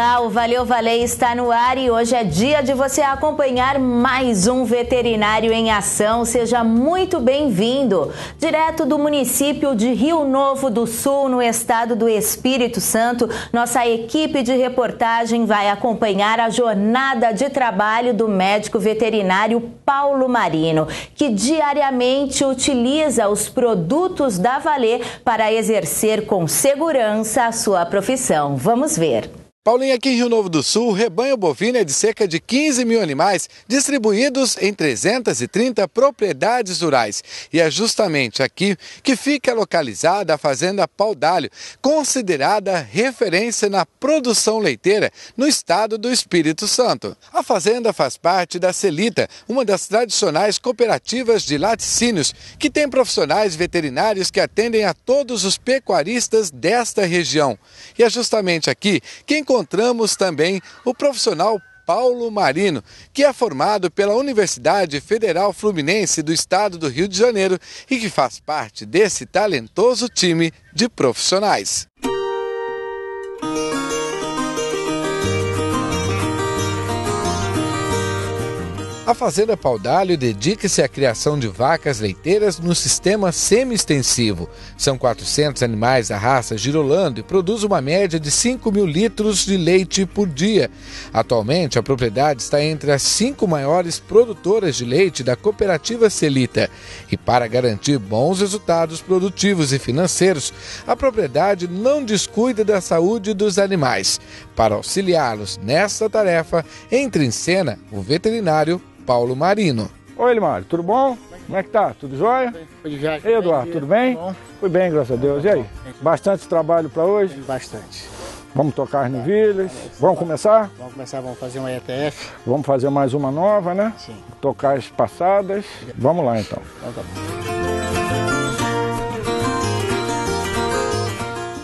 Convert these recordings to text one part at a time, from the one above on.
Olá, o Valeu Valer está no ar e hoje é dia de você acompanhar mais um veterinário em ação. Seja muito bem-vindo. Direto do município de Rio Novo do Sul, no estado do Espírito Santo, nossa equipe de reportagem vai acompanhar a jornada de trabalho do médico veterinário Paulo Marino, que diariamente utiliza os produtos da Valer para exercer com segurança a sua profissão. Vamos ver. Paulinho, aqui em Rio Novo do Sul, o rebanho bovino é de cerca de 15 mil animais distribuídos em 330 propriedades rurais. E é justamente aqui que fica localizada a Fazenda Paudalho, considerada referência na produção leiteira no estado do Espírito Santo. A fazenda faz parte da Celita, uma das tradicionais cooperativas de laticínios, que tem profissionais veterinários que atendem a todos os pecuaristas desta região. E é justamente aqui que encontramos também o profissional Paulo Marino, que é formado pela Universidade Federal Fluminense do Estado do Rio de Janeiro e que faz parte desse talentoso time de profissionais. A Fazenda Paudalho dedica-se à criação de vacas leiteiras no sistema semi-extensivo. São 400 animais da raça girolando e produz uma média de 5 mil litros de leite por dia. Atualmente, a propriedade está entre as cinco maiores produtoras de leite da cooperativa Celita. E para garantir bons resultados produtivos e financeiros, a propriedade não descuida da saúde dos animais. Para auxiliá-los nesta tarefa, entra em cena o veterinário Paulo Marino. Oi, Elimário, tudo bom? Como é que tá? Tudo jóia? Tudo jóia. Ei, Eduardo, tudo bem? Fui bem, graças a Deus. E aí? Bastante trabalho para hoje? Bastante. Vamos tocar as novilhas? Vamos começar? Vamos começar, vamos fazer uma ETF. Vamos fazer mais uma nova, né? Sim. Tocar as passadas. Vamos lá então. Então tá bom.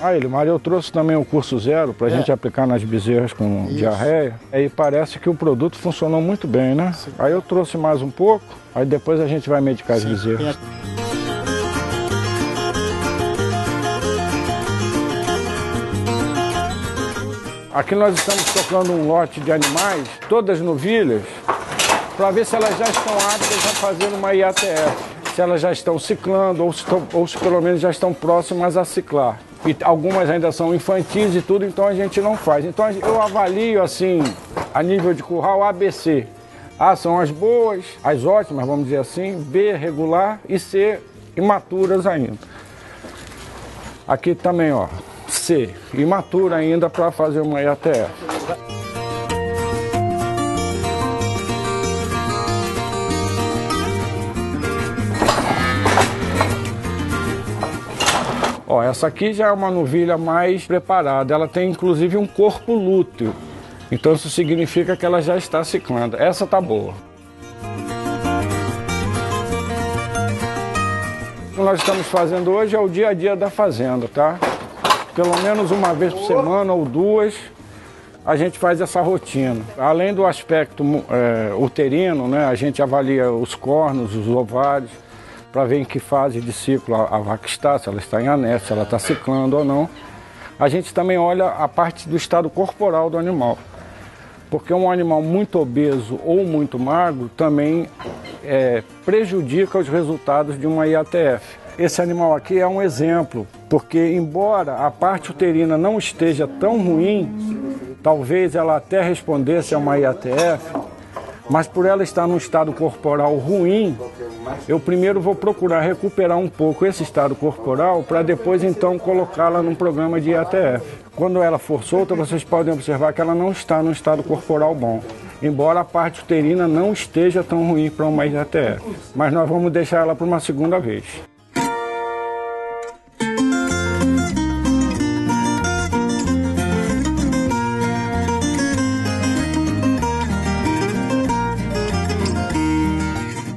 Ah, Elimário, eu trouxe também o curso zero para a É. gente aplicar nas bezerras com diarreia. Aí parece que o produto funcionou muito bem, né? Aí eu trouxe mais um pouco, aí depois a gente vai medicar as Tem bezerras. a- Aqui nós estamos tocando um lote de animais, todas novilhas, para ver se elas já estão aptas a fazer uma IATF. Se elas já estão ciclando ou se, ou se pelo menos já estão próximas a ciclar. E algumas ainda são infantis e tudo, então a gente não faz. Então eu avalio assim, a nível de curral ABC. A são as boas, as ótimas, vamos dizer assim, B regular e C imaturas ainda. Aqui também, ó, C, imatura ainda para fazer uma IATF. Ó, essa aqui já é uma novilha mais preparada. Ela tem inclusive um corpo lúteo. Então isso significa que ela já está ciclando. Essa tá boa. O que nós estamos fazendo hoje é o dia a dia da fazenda, tá? Pelo menos uma vez por semana ou duas a gente faz essa rotina. Além do aspecto é, uterino, né, a gente avalia os cornos, os ovários, para ver em que fase de ciclo a, a vaca está, se ela está em anexo, se ela está ciclando ou não. A gente também olha a parte do estado corporal do animal. Porque um animal muito obeso ou muito magro também é, prejudica os resultados de uma IATF. Esse animal aqui é um exemplo, porque embora a parte uterina não esteja tão ruim, talvez ela até respondesse a uma IATF, mas por ela estar num estado corporal ruim, eu primeiro vou procurar recuperar um pouco esse estado corporal para depois então colocá-la num programa de IATF. Quando ela for solta, vocês podem observar que ela não está num estado corporal bom, embora a parte uterina não esteja tão ruim para uma IATF. Mas nós vamos deixar ela para uma segunda vez.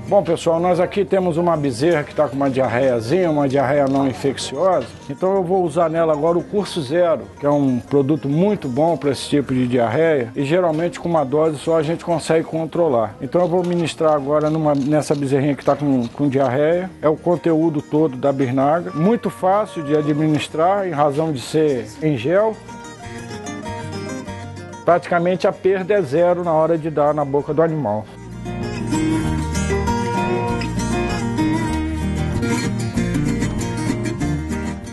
Bom, pessoal, nós aqui temos uma bezerra que está com uma diarreiazinha, uma diarreia não infecciosa. Então eu vou usar nela agora o curso zero, que é um produto muito bom para esse tipo de diarreia. E geralmente com uma dose só a gente consegue controlar. Então eu vou ministrar agora numa, nessa bezerrinha que está com, com diarreia. É o conteúdo todo da Birnaga. Muito fácil de administrar, em razão de ser em gel. praticamente a perda é zero na hora de dar na boca do animal.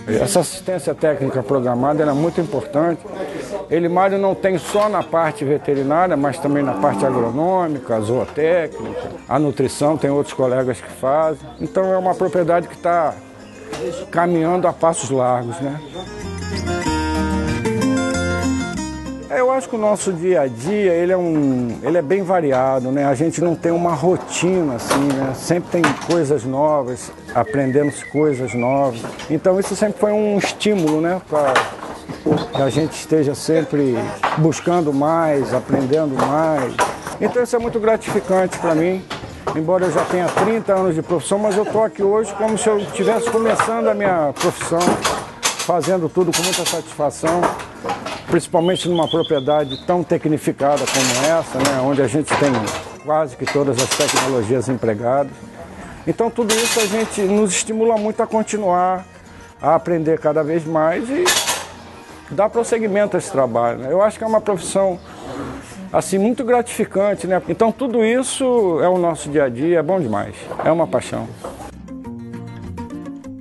Essa assistência técnica programada é muito importante. Ele Mário não tem só na parte veterinária, mas também na parte agronômica, zootécnica, a nutrição, tem outros colegas que fazem. Então é uma propriedade que está caminhando a passos largos, né? Eu acho que o nosso dia a dia ele é, um, ele é bem variado, né? A gente não tem uma rotina assim, né? Sempre tem coisas novas, aprendendo coisas novas. Então isso sempre foi um estímulo, né? Para que a gente esteja sempre buscando mais, aprendendo mais. Então isso é muito gratificante para mim. Embora eu já tenha 30 anos de profissão, mas eu estou aqui hoje como se eu estivesse começando a minha profissão, fazendo tudo com muita satisfação principalmente numa propriedade tão tecnificada como essa, né, onde a gente tem quase que todas as tecnologias empregadas. Então tudo isso a gente nos estimula muito a continuar a aprender cada vez mais e dar prosseguimento a esse trabalho. Né? Eu acho que é uma profissão assim muito gratificante, né? Então tudo isso é o nosso dia a dia, é bom demais, é uma paixão.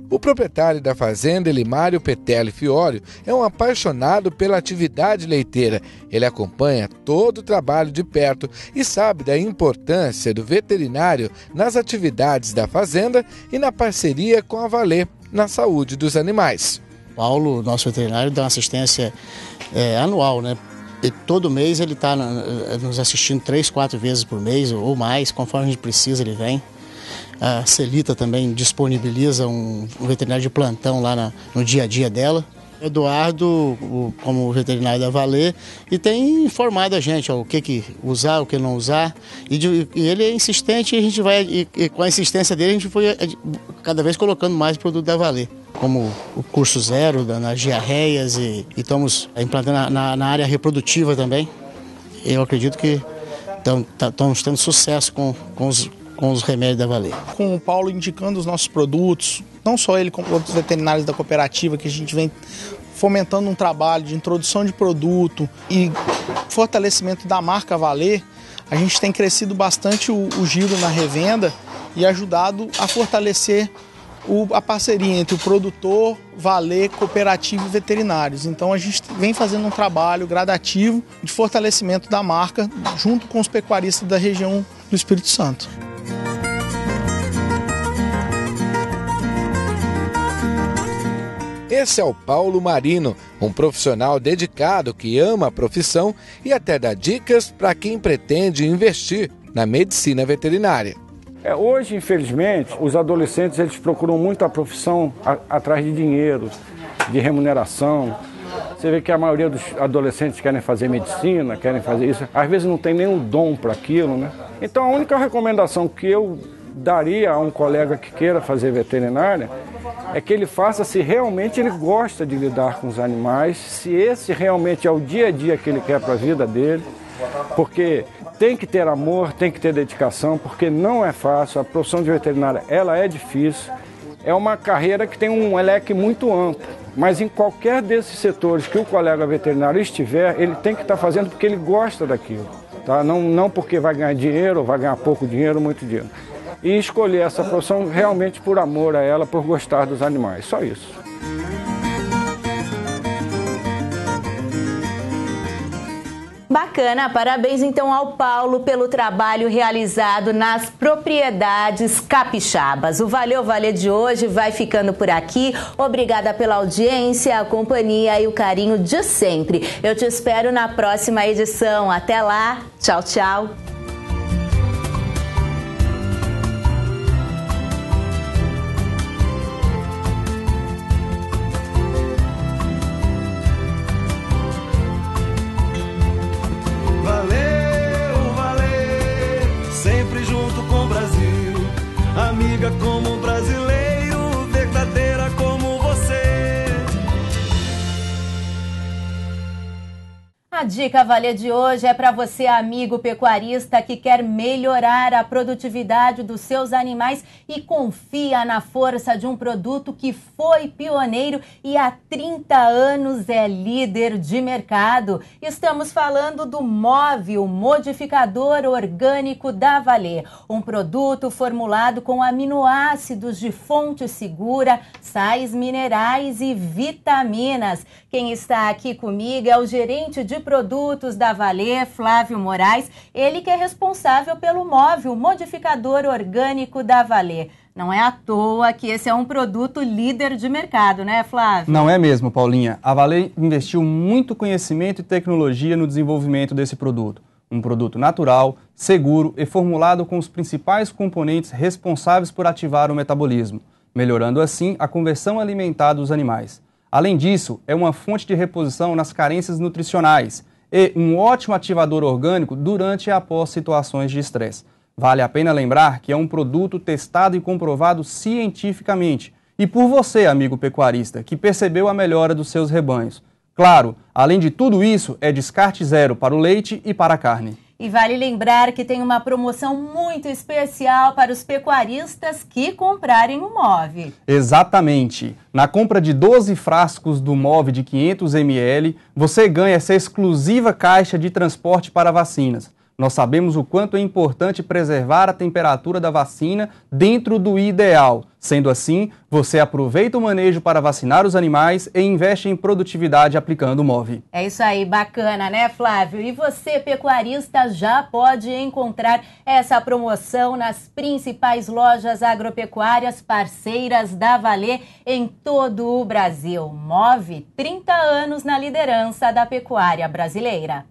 O proprietário da fazenda, Elimário Petelli Fiório, é um apaixonado pela atividade leiteira. Ele acompanha todo o trabalho de perto e sabe da importância do veterinário nas atividades da fazenda e na parceria com a Valer na saúde dos animais. Paulo, nosso veterinário, dá uma assistência é, anual, né? E todo mês ele está nos assistindo três, quatro vezes por mês ou mais, conforme a gente precisa, ele vem. A Celita também disponibiliza um, veterinário de plantão lá na, no dia a dia dela. Eduardo, como veterinário da Valer, e tem informado a gente ó, o que, que usar, o que não usar. E, de, e ele é insistente e a gente vai, e, e, com a insistência dele, a gente foi eh, cada vez colocando mais produto da Valer. Como o curso zero da, nas diarreias e, e estamos implantando na, na, área reprodutiva também. Eu acredito que estamos tendo sucesso com, com os com os remédios da Valer. Com o Paulo indicando os nossos produtos, não só ele, como outros veterinários da cooperativa, que a gente vem fomentando um trabalho de introdução de produto e fortalecimento da marca Valer, a gente tem crescido bastante o, o giro na revenda e ajudado a fortalecer o, a parceria entre o produtor, Valer, cooperativo e veterinários. Então a gente vem fazendo um trabalho gradativo de fortalecimento da marca junto com os pecuaristas da região do Espírito Santo. Esse é o Paulo Marino, um profissional dedicado que ama a profissão e até dá dicas para quem pretende investir na medicina veterinária. É, hoje, infelizmente, os adolescentes eles procuram muito a profissão a, atrás de dinheiro, de remuneração. Você vê que a maioria dos adolescentes querem fazer medicina, querem fazer isso. Às vezes não tem nenhum dom para aquilo, né? Então a única recomendação que eu daria a um colega que queira fazer veterinária é que ele faça se realmente ele gosta de lidar com os animais, se esse realmente é o dia a dia que ele quer para a vida dele, porque tem que ter amor, tem que ter dedicação, porque não é fácil, a profissão de veterinária ela é difícil, é uma carreira que tem um leque muito amplo, mas em qualquer desses setores que o colega veterinário estiver, ele tem que estar fazendo porque ele gosta daquilo, tá? não, não porque vai ganhar dinheiro, ou vai ganhar pouco dinheiro, muito dinheiro e escolher essa profissão realmente por amor a ela, por gostar dos animais. Só isso. Bacana, parabéns então ao Paulo pelo trabalho realizado nas propriedades capixabas. O Valeu Valer de hoje vai ficando por aqui. Obrigada pela audiência, a companhia e o carinho de sempre. Eu te espero na próxima edição. Até lá, tchau, tchau. nunca com A dica valer de hoje é para você, amigo pecuarista, que quer melhorar a produtividade dos seus animais e confia na força de um produto que foi pioneiro e há 30 anos é líder de mercado. Estamos falando do móvel modificador orgânico da Valer, um produto formulado com aminoácidos de fonte segura, sais minerais e vitaminas. Quem está aqui comigo é o gerente de produtos da Valer, Flávio Moraes, ele que é responsável pelo móvel modificador orgânico da Valer. Não é à toa que esse é um produto líder de mercado, né, Flávio? Não é mesmo, Paulinha. A Valer investiu muito conhecimento e tecnologia no desenvolvimento desse produto. Um produto natural, seguro e formulado com os principais componentes responsáveis por ativar o metabolismo, melhorando assim a conversão alimentar dos animais. Além disso, é uma fonte de reposição nas carências nutricionais e um ótimo ativador orgânico durante e após situações de estresse. Vale a pena lembrar que é um produto testado e comprovado cientificamente e por você, amigo pecuarista, que percebeu a melhora dos seus rebanhos. Claro, além de tudo isso, é descarte zero para o leite e para a carne. E vale lembrar que tem uma promoção muito especial para os pecuaristas que comprarem o MOVE. Exatamente. Na compra de 12 frascos do MOVE de 500 ml, você ganha essa exclusiva caixa de transporte para vacinas. Nós sabemos o quanto é importante preservar a temperatura da vacina dentro do ideal. Sendo assim, você aproveita o manejo para vacinar os animais e investe em produtividade aplicando o MOVE. É isso aí, bacana, né, Flávio? E você, pecuarista, já pode encontrar essa promoção nas principais lojas agropecuárias parceiras da Valer em todo o Brasil. MOVE, 30 anos na liderança da pecuária brasileira.